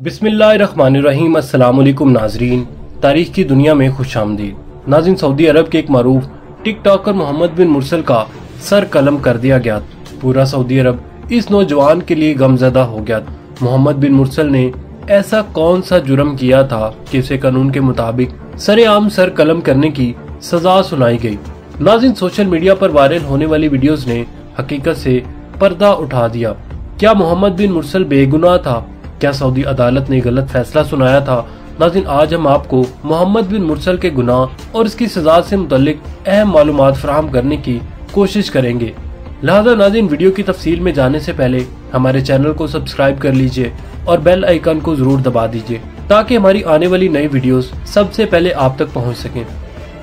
बिस्मिल्लाहिर्रहमानिर्रहीम अस्सलाम नाजरीन। तारीख की दुनिया में खुश आमदीद। नाजिन सऊदी अरब के एक मरूफ टिकटॉकर मोहम्मद बिन मुरसल का सर कलम कर दिया गया। पूरा सऊदी अरब इस नौजवान के लिए गमजदा हो गया। मोहम्मद बिन मुरसल ने ऐसा कौन सा जुर्म किया था कि उसे कानून के मुताबिक सरेआम सर कलम करने की सजा सुनाई गई? नाजिन सोशल मीडिया पर वायरल होने वाली वीडियोस ने हकीकत से पर्दा उठा दिया। क्या मोहम्मद बिन मुरसल बेगुनाह था? क्या सऊदी अदालत ने गलत फैसला सुनाया था? नाजिन, आज हम आपको मोहम्मद बिन मुरसल के गुनाह और इसकी सजा से मुतलिक अहम मालूम फराहम करने की कोशिश करेंगे। लिहाजा नाजिन, वीडियो की तफसील में जाने से पहले हमारे चैनल को सब्सक्राइब कर लीजिए और बेल आइकन को ज़रूर दबा दीजिए, ताकि हमारी आने वाली नई वीडियोस सबसे पहले आप तक पहुँच सकें।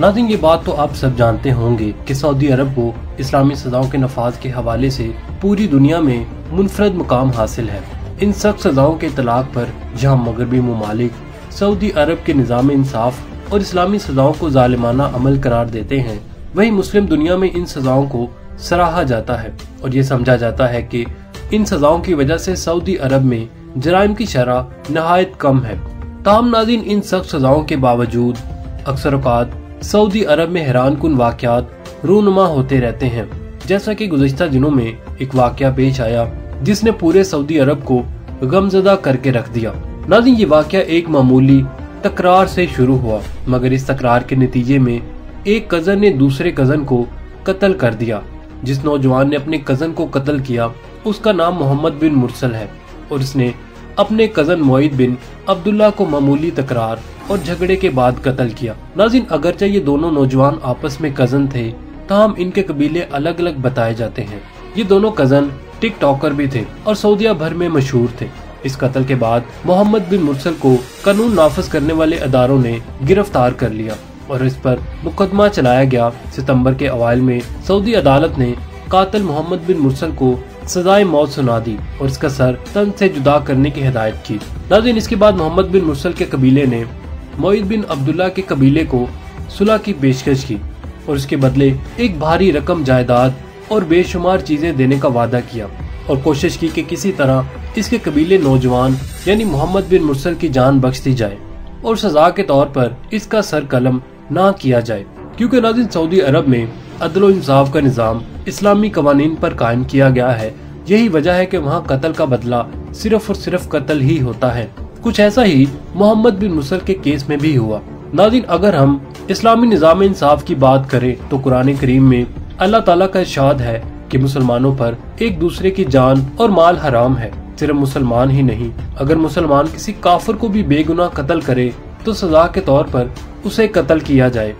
नाजिन, ये बात तो आप सब जानते होंगे कि सऊदी अरब को इस्लामी सजाओं के नफाज के हवाले से पूरी दुनिया में मुनफरद मुकाम हासिल है। इन सख्त सजाओं के तलाक पर, जहाँ मगरबी ममालिक, सऊदी अरब के निज़ाम इंसाफ और इस्लामी सजाओं को जालिमाना अमल करार देते हैं, वही मुस्लिम दुनिया में इन सजाओं को सराहा जाता है और ये समझा जाता है कि इन सजाओं की वजह से सऊदी अरब में जराइम की शरह नहायत कम है। ताम नाजिन इन सख्त सजाओं के बावजूद, अक्सर अवकात सऊदी अरब में हैरान कन वाकत रूनुमा होते रहते हैं। जैसा कि गुजशत दिनों में एक वाक़ पेश आया जिसने पूरे सऊदी अरब को गमजदा करके रख दिया। नाजिन, ये वाक़ एक मामूली तकरार से शुरू हुआ, मगर इस तकरार के नतीजे में एक कज़न ने दूसरे कज़न को कत्ल कर दिया। जिस नौजवान ने अपने कज़न को कत्ल किया, उसका नाम मोहम्मद बिन मुरसल है, और इसने अपने कज़न मोईद बिन अब्दुल्ला को मामूली तकरार और झगड़े के बाद कत्ल किया। नाजिन, अगरचे ये दोनों नौजवान आपस में कज़न थे तमाम इनके कबीले अलग अलग बताए जाते हैं। ये दोनों कज़न टिक टॉकर भी थे और सऊदिया भर में मशहूर थे। इस कत्ल के बाद मोहम्मद बिन मुरसल को कानून नाफज करने वाले अदारों ने गिरफ़्तार कर लिया और इस पर मुकदमा चलाया गया। सितंबर के अवाइल में सऊदी अदालत ने कातल मोहम्मद बिन मुरसल को सजाए मौत सुना दी और इसका सर तन से जुदा करने की हिदायत की। नाजिन इसके बाद मोहम्मद बिन मुरसल के कबीले ने मोईद बिन अब्दुल्ला के कबीले को सुलह की पेशकश की और इसके बदले एक भारी रकम जायदाद और बेशुमार चीज़ें देने का वादा किया और कोशिश की कि किसी तरह इसके कबीले नौजवान, यानी मोहम्मद बिन मुरसल की जान बख्श दी जाए और सजा के तौर पर इसका सर कलम ना किया जाए, क्योंकि नाजिन सऊदी अरब में अदलो इंसाफ का निज़ाम इस्लामी कवानीन पर कायम किया गया है, यही वजह है कि वहाँ कत्ल का बदला सिर्फ़ और सिर्फ़ कत्ल ही होता है। कुछ ऐसा ही मोहम्मद बिन मुसल के केस में भी हुआ। नाजिन, अगर हम इस्लामी निज़ाम इंसाफ की बात करें तो कुरान करीम में अल्लाह ताला का इशाद है कि मुसलमानों पर एक दूसरे की जान और माल हराम है। सिर्फ़ मुसलमान ही नहीं, अगर मुसलमान किसी काफिर को भी बेगुनाह कत्ल करे तो सजा के तौर पर उसे कत्ल किया जाए।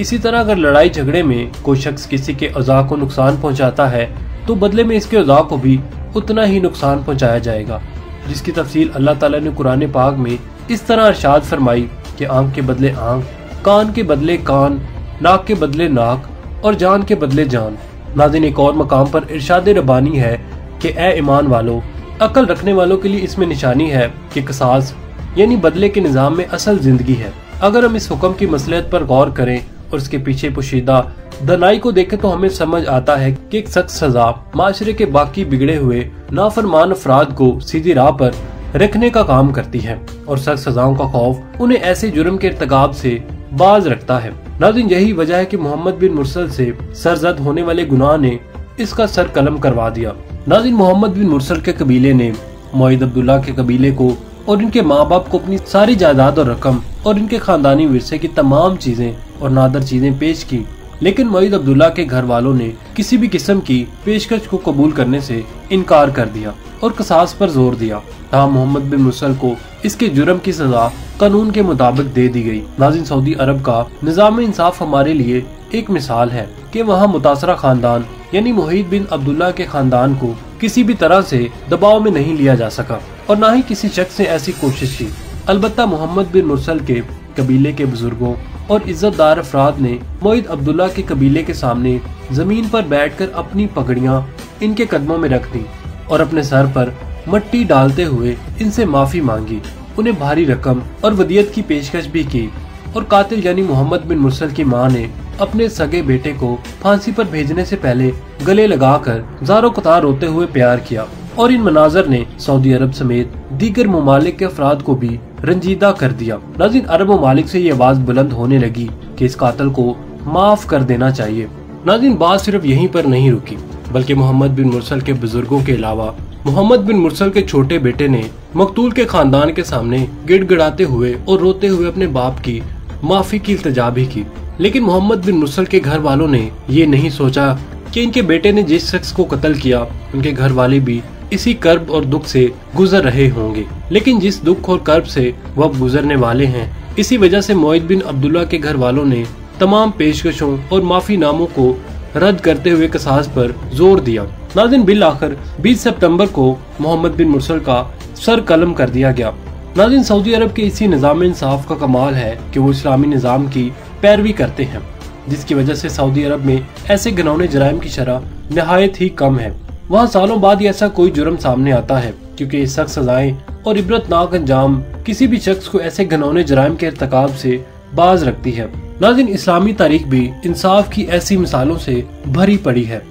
इसी तरह अगर लड़ाई झगड़े में कोई शख्स किसी के अजा को नुकसान पहुंचाता है तो बदले में इसके अजा को भी उतना ही नुकसान पहुँचाया जाएगा। जिसकी तफसील अल्लाह ताला ने कुरान पाक में इस तरह अरशाद फरमाई कि आँख के बदले आँख, कान के बदले कान, नाक के बदले नाक और जान के बदले जान। नाजिन एक और मकाम पर इरशाद रबानी है कि, ए ईमान वालों, अकल रखने वालों के लिए इसमें निशानी है कि कसास, यानी बदले के निज़ाम में असल ज़िंदगी है। अगर हम इस हुक्म की मसलियत पर गौर करें और इसके पीछे पोशीदा दनाई को देखें तो हमें समझ आता है कि एक सख्त सजा माशरे के बाकी बिगड़े हुए नाफरमान अफराद को सीधी राह पर रखने का काम करती है और सख्त सजाओं का खौफ उन्हें ऐसे जुर्म के इरतगाब से बाज रखता है। नाजिन यही वजह है कि मोहम्मद बिन मुरसल से सरजद होने वाले गुनाह ने इसका सर कलम करवा दिया। नाजिन मोहम्मद बिन मुरसल के कबीले ने मोहिद अब्दुल्ला के कबीले को और इनके माँ बाप को अपनी सारी जायदाद और रकम और इनके खानदानी विरसे की तमाम चीज़ें और नादर चीज़ें पेश की। लेकिन मोहिद अब्दुल्ला के घर वालों ने किसी भी किस्म की पेशकश को कबूल करने से इनकार कर दिया और कसास पर ज़ोर दिया। तहा मोहम्मद बिन मुसल को इसके जुर्म की सजा कानून के मुताबिक दे दी गई। नाजिन सऊदी अरब का निज़ाम इंसाफ हमारे लिए एक मिसाल है कि वहाँ मुतासरा खानदान, यानी मोहित बिन अब्दुल्ला के खानदान को किसी भी तरह से दबाव में नहीं लिया जा सका और न ही किसी शख्स ने ऐसी कोशिश की। अलबत् मोहम्मद बिन मुरसल के कबीले के बुज़ुर्गों और इज्जतदार अफराद ने मोहिद अब्दुल्ला के कबीले के सामने ज़मीन पर बैठकर अपनी पगड़ियाँ इनके कदमों में रख दी और अपने सर पर मट्टी डालते हुए इनसे माफ़ी मांगी। उन्हें भारी रकम और वदियत की पेशकश भी की और कातिल यानी मोहम्मद बिन मुरसल की माँ ने अपने सगे बेटे को फांसी पर भेजने से पहले गले लगाकर जारो कतार रोते हुए प्यार किया और इन मनाजर ने सऊदी अरब समेत दीगर ममालिक के अफराद को भी रंजीदा कर दिया। नाजिन अरब ममालिक से ये आवाज़ बुलंद होने लगी कि इस कातल को माफ़ कर देना चाहिए। नाजिन बात सिर्फ़ यहीं पर नहीं रुकी, बल्कि मोहम्मद बिन मुरसल के बुज़ुर्गों के अलावा मोहम्मद बिन मुरसल के छोटे बेटे ने मकतूल के खानदान के सामने गिड़गिड़ाते हुए और रोते हुए अपने बाप की माफ़ी की इल्तजा भी की। लेकिन मोहम्मद बिन मुरसल के घर वालों ने ये नहीं सोचा कि इनके बेटे ने जिस शख्स को कत्ल किया, उनके घर वाले भी इसी कर्ब और दुख से गुजर रहे होंगे। लेकिन जिस दुख और कर्ब से वो अब गुजरने वाले हैं, इसी वजह से मोहित बिन अब्दुल्ला के घर वालों ने तमाम पेशकशों और माफ़ी नामों को रद्द करते हुए कसास पर ज़ोर दिया। नाजिन बिल आखिर 20 सितंबर को मोहम्मद बिन मुरसल का सर कलम कर दिया गया। नाजिन सऊदी अरब के इसी निज़ाम इंसाफ का कमाल है कि वो इस्लामी निज़ाम की पैरवी करते हैं, जिसकी वजह से सऊदी अरब में ऐसे घनौने जराइम की शरह नहायत ही कम है। वहाँ सालों बाद ही ऐसा कोई जुर्म सामने आता है, क्योंकि सख्त सजाएँ और इबरतनाक अंजाम किसी भी शख्स को ऐसे घनौने जराइम के इरतकाब से बाज रखती है। नाजिन इस्लामी तारीख भी इंसाफ की ऐसी मिसालों से भरी पड़ी है,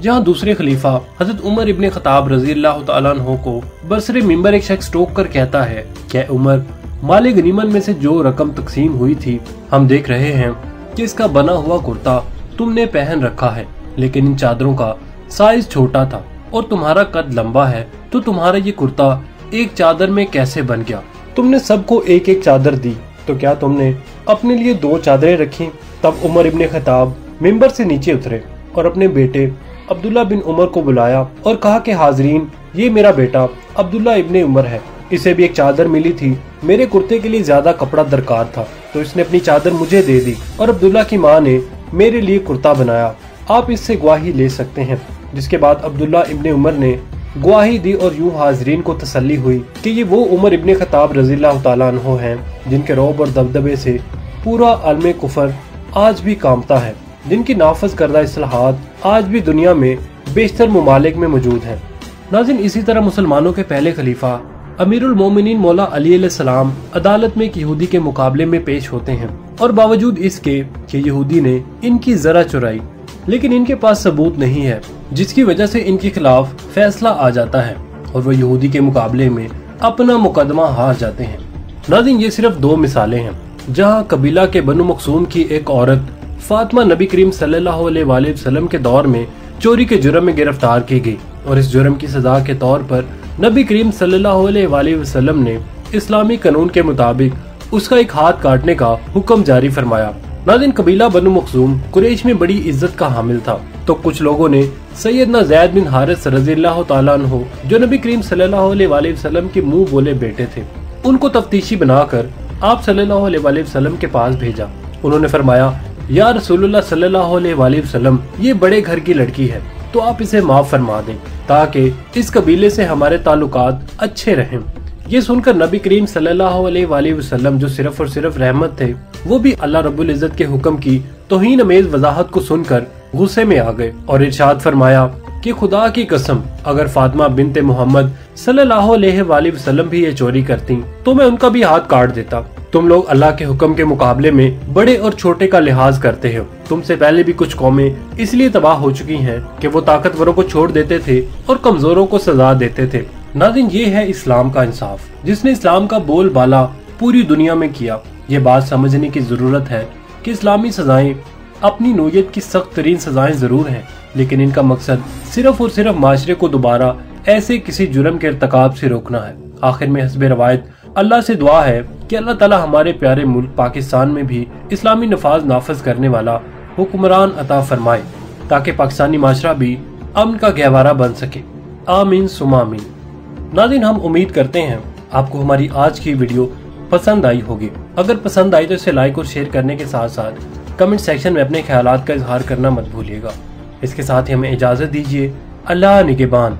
जहाँ दूसरे खलीफा हज़रत उमर इबन खताब रज़ी अल्लाह को बरसरे मिम्बर एक शख्स टोक कर कहता है, क्या उमर, माले गनीमन में से जो रकम तकसीम हुई थी, हम देख रहे हैं कि इसका बना हुआ कुर्ता तुमने पहन रखा है, लेकिन इन चादरों का साइज़ छोटा था और तुम्हारा कद लंबा है तो तुम्हारा ये कुर्ता एक चादर में कैसे बन गया? तुमने सबको एक एक चादर दी तो क्या तुमने अपने लिए दो चादरें रखी? तब उमर इबन खताब मिंबर से नीचे उतरे और अपने बेटे अब्दुल्ला बिन उमर को बुलाया और कहा कि, हाजरीन, ये मेरा बेटा अब्दुल्ला इबन उमर है। इसे भी एक चादर मिली थी। मेरे कुर्ते के लिए ज़्यादा कपड़ा दरकार था तो इसने अपनी चादर मुझे दे दी और अब्दुल्ला की माँ ने मेरे लिए कुर्ता बनाया। आप इससे गवाही ले सकते हैं। जिसके बाद अब्दुल्ला इब्ने उमर ने गुआही दी और यूँ हाजरीन को तसल्ली हुई कि ये वो उमर इब्ने खताब रज़ी हो हैं, जिनके रोब और दबदबे से पूरा आलम कुफर आज भी कामता है, जिनकी नाफज करदा असलाहत आज भी दुनिया में बेशतर ममालिक में मौजूद है। नाजिन, इसी तरह मुसलमानों के पहले खलीफा अमीरुल मोमिनीन मौला अली सलाम अदालत में एक यहूदी के मुकाबले में पेश होते हैं और बावजूद इसके कि यहूदी ने इनकी जरा चुराई। लेकिन इनके पास सबूत नहीं है, जिसकी वजह से इनके खिलाफ फैसला आ जाता है और वो यहूदी के मुकाबले में अपना मुकदमा हार जाते हैं। नाजिन ये सिर्फ़ दो मिसालें हैं, जहाँ कबीला के बनु मकसूम की एक औरत फातिमा नबी करीम सल्लल्लाहु के दौर में चोरी के जुर्म में गिरफ़्तार की गई और इस जुर्म की सजा के तौर पर नबी करीम सल्लल्लाहु ने इस्लामी कानून के मुताबिक उसका एक हाथ काटने का हुक्म जारी फरमाया। नाजिन कबीला बनु मखजूम कुरेश में बड़ी इज़्ज़त का हामिल था। तो कुछ लोगों ने सैयदना जैद बिन हारिस रज़ी हो जो नबी करीम वसल्लम के मुँह बोले बेटे थे, उनको तफ्तीशी बनाकर आप वसल्लम के पास भेजा। उन्होंने फरमाया, या रसूलुल्लाह सल्लल्लाहु अलैहि वसल्लम, ये बड़े घर की लड़की है तो आप इसे माफ़ फरमा दें, ताकि इस कबीले से हमारे ताल्लुकात अच्छे रहें। ये सुनकर नबी करीम सल्लल्लाहु वसल्लम, जो सिर्फ़ और सिर्फ़ रहमत थे, वो भी अल्लाह रब्बुल इज़्ज़त के हुक्म की तोहीन अमेज वजाहत को सुनकर गुस्से में आ गए और इरशाद फरमाया कि खुदा की कसम, अगर फातिमा बिनते मोहम्मद वसल्लम भी ये चोरी करती तो मैं उनका भी हाथ काट देता। तुम लोग अल्लाह के हुक्म के मुकाबले में बड़े और छोटे का लिहाज करते हो। तुमसे पहले भी कुछ कौमें इसलिए तबाह हो चुकी हैं कि वो ताकतवरों को छोड़ देते थे और कमजोरों को सजा देते थे। नाजिन ये है इस्लाम का इंसाफ, जिसने इस्लाम का बोल बाला पूरी दुनिया में किया। ये बात समझने की ज़रूरत है कि इस्लामी सजाएँ अपनी नोयत की सख्त तरीन सजाएँ ज़रूर हैं, लेकिन इनका मकसद सिर्फ़ और सिर्फ़ माशरे को दोबारा ऐसे किसी जुर्म के इरतकाब से रोकना है। आखिर में हसब रवायत अल्लाह से दुआ है कि अल्लाह ताला हमारे प्यारे मुल्क पाकिस्तान में भी इस्लामी नफाज नाफज करने वाला हुक्मरान अता फरमाए, ताकि पाकिस्तानी माशरा भी अमन का गहवारा बन सके। आमीन सुमामीन नाजिन हम उम्मीद करते हैं आपको हमारी आज की वीडियो पसंद आई होगी। अगर पसंद आई तो इसे लाइक और शेयर करने के साथ साथ कमेंट सेक्शन में अपने ख्याल का इजहार करना मत भूलिएगा। इसके साथ ही हमें इजाज़त दीजिए। अल्लाह निगेबान।